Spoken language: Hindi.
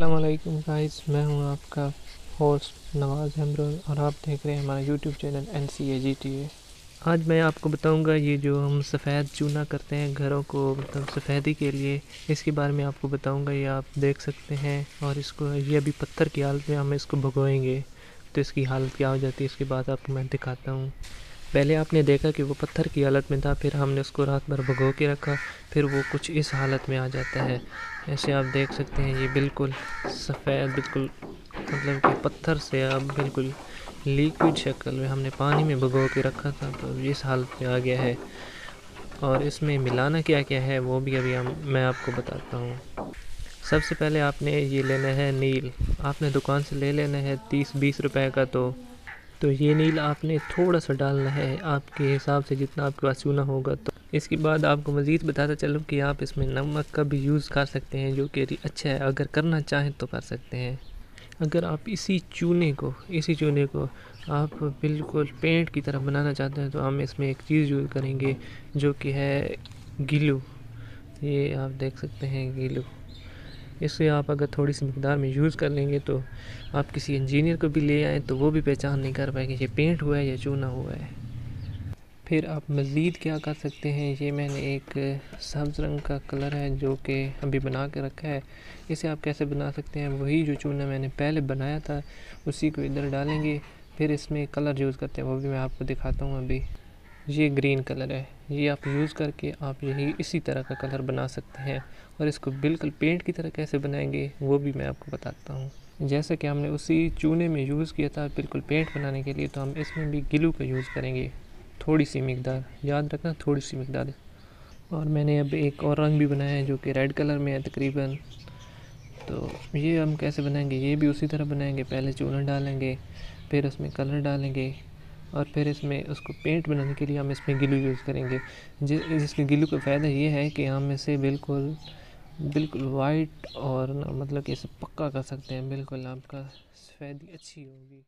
अल्लाम गाइस मैं हूँ आपका होस्ट नवाज़ हमरोल और आप देख रहे हैं हमारा YouTube channel N C A G T A आज मैं आपको बताऊँगा ये जो हम सफ़ेद चूना करते हैं घरों को मतलब सफ़ेदी के लिए, इसके बारे में आपको बताऊँगा, ये आप देख सकते हैं और इसको, ये अभी पत्थर की हालत में हम इसको भगोएँगे। तो इसकी हालत क्या हो जाती है, इसके बाद आपको मैं दिखाता हूँ। पहले आपने देखा कि वो पत्थर की हालत में था, फिर हमने उसको रात भर भगो के रखा, फिर वो कुछ इस हालत में आ जाता है। ऐसे आप देख सकते हैं, ये बिल्कुल सफ़ेद, बिल्कुल मतलब कि पत्थर से अब बिल्कुल लिक्विड शक्ल में हमने पानी में भगो के रखा था तो इस हालत में आ गया है। और इसमें मिलाना क्या क्या है, वो भी अभी हम, मैं आपको बताता हूँ। सबसे पहले आपने ये लेना है नील। आपने दुकान से ले लेना है तीस बीस रुपए का तो तो ये नील आपने थोड़ा सा डालना है आपके हिसाब से जितना आपके पास चूना होगा तो। इसके बाद आपको मज़ीद बताता चलूँ कि आप इसमें नमक का भी यूज़ कर सकते हैं, जो कि अच्छा है। अगर करना चाहें तो कर सकते हैं। अगर आप इसी चूने को, इसी चूने को आप बिल्कुल पेंट की तरह बनाना चाहते हैं तो हम इसमें एक चीज़ यूज़ करेंगे, जो कि है गिलू। ये आप देख सकते हैं, गिलू। इसे आप अगर थोड़ी सी मकदार में यूज़ कर लेंगे तो आप किसी इंजीनियर को भी ले आएँ तो वो भी पहचान नहीं कर पाएँगे, ये पेंट हुआ है या चूना हुआ है। फिर आप मज़ीद क्या कर सकते हैं? ये मैंने एक सब्ज़ रंग का कलर है जो कि अभी बना के रखा है। इसे आप कैसे बना सकते हैं? वही जो चूना मैंने पहले बनाया था, उसी को इधर डालेंगे। फिर इसमें कलर यूज़ करते हैं, वो भी मैं आपको दिखाता हूँ अभी। ये ग्रीन कलर है। ये आप यूज़ करके आप यही इसी तरह का कलर बना सकते हैं और इसको बिल्कुल पेंट की तरह कैसे बनाएँगे, वो भी मैं आपको बताता हूँ। जैसे कि हमने उसी चूने में यूज़ किया था बिल्कुल पेंट बनाने के लिए तो हम इसमें भी गिलू का यूज़ करेंगे। थोड़ी सी मकदार, याद रखना थोड़ी सी मकदार। और मैंने अब एक और रंग भी बनाया है जो कि रेड कलर में है तकरीबन। तो ये हम कैसे बनाएँगे, ये भी उसी तरह बनाएँगे। पहले चूना डालेंगे, फिर उसमें कलर डालेंगे। और फिर इसमें उसको पेंट बनाने के लिए हम इसमें गिलू यूज़ करेंगे। जिस जिसके गिलू का फ़ायदा ये है कि हम इसे बिल्कुल बिल्कुल वाइट और मतलब कि इसे पक्का कर सकते हैं। बिल्कुल आपका सफ़ेदी अच्छी होगी।